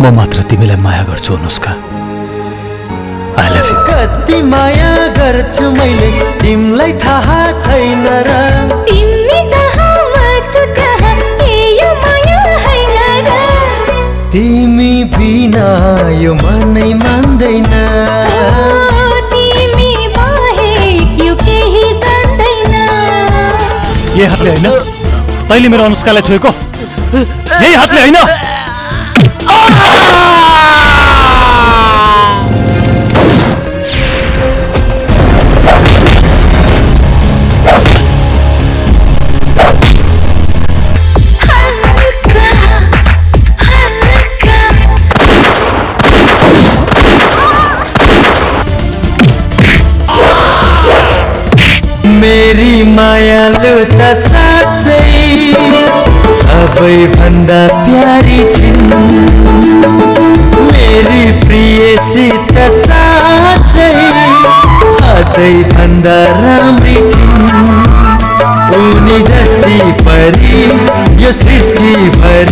म मात्र तिमीलाई माया गर्छु अनुष्का। आई लभ यु कति माया गर्छु मैले तिमीलाई थाहा छैन र। तिमी बिना यो मनै मान्दैन। यही हातले होइन? तैँले मेरो अनुष्कालाई छोएको? यही हातले होइन? मेरी मायालु त साँच्चै सबैभन्दा प्यारी छिन्। मेरी प्रियसी त साँच्चै हदै भन्दा राम्री छिन्। उनी जस्ती परी यो सृष्टि भरि